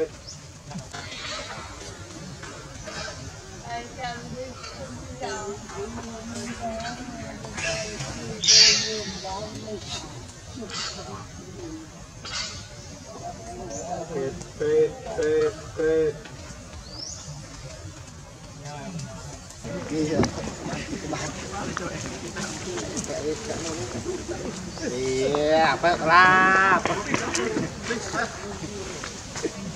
bên phết phết phết Iya, apa kelap.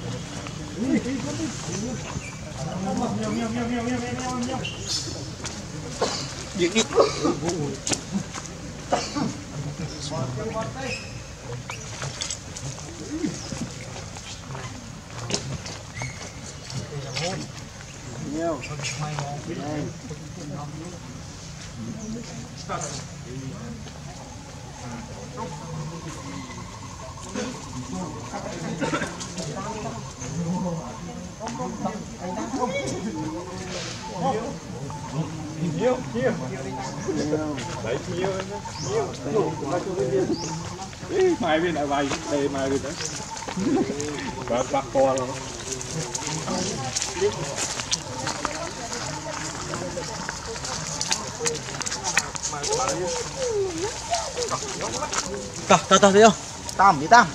đi. Nhiều nhiều, nhiều Đấy, nhiều Nhiều mai bên mai lại vay Đây, mai bên đấy và bắt to rồi ta ta tao thấy không? Tam, đi tam.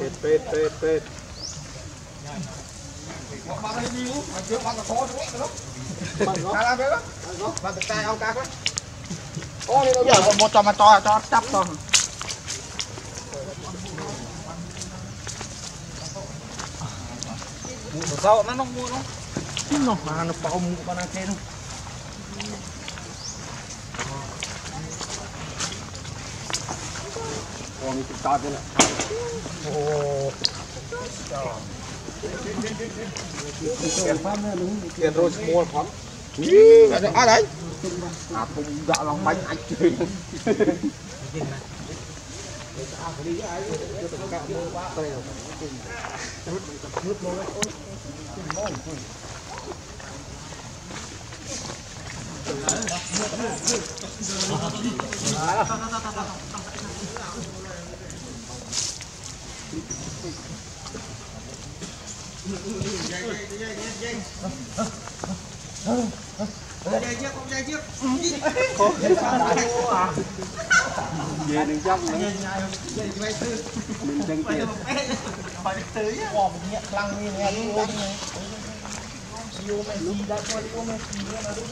ពេតពេតពេតពេតបាត់ហើយយូមកជើបាត់កកទៅនោះបាត់កាលទៅបាត់តែអង្គកាសអូនេះយកមកចំមកតតចាប់តោះមួសោណានោះមួនោះនោះបានប៉ោមបានគេនោះ con chúng ta thế này Tiền rồi mua phóng À đấy. À cũng dạ lòng bánh anh chơi Về đừng trong nữa Đừng chân tiền Bỏ một nhẹ lăng như này. Yêu Messi đã qua yêu Messi nó đúng